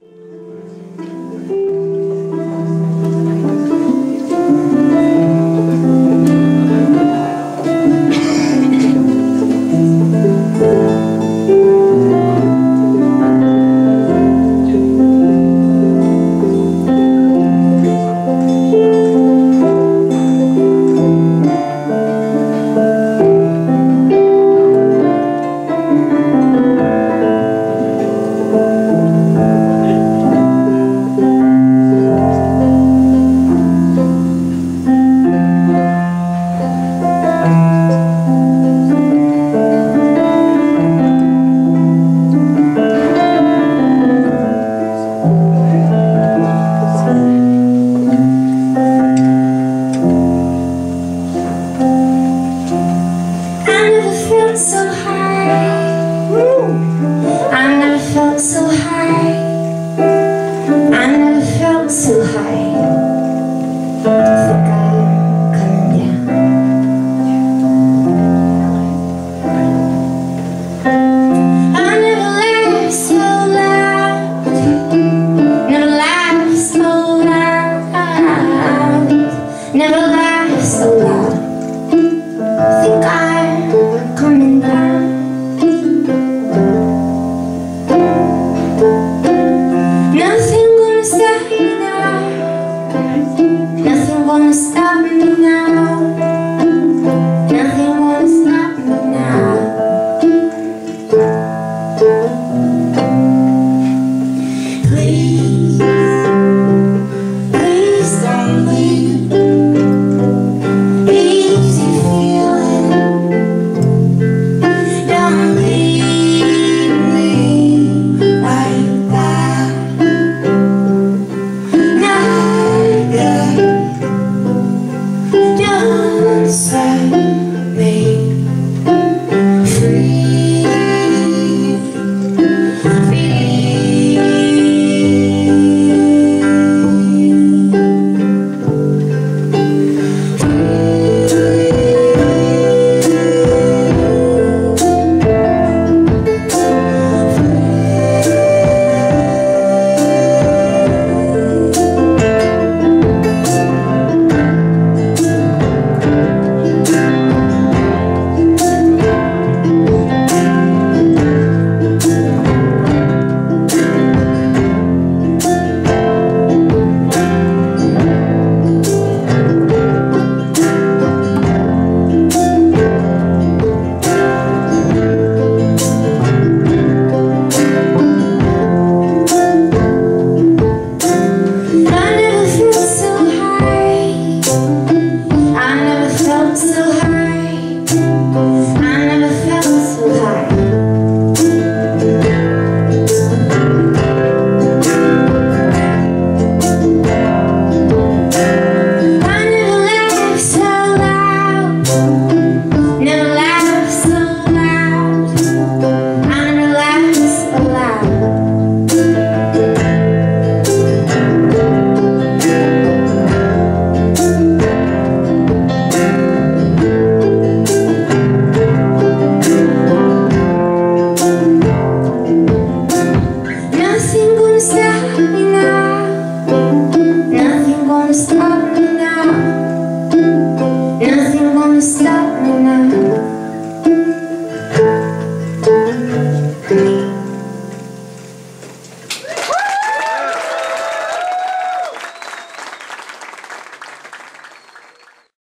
Thank high. Jesus. stop.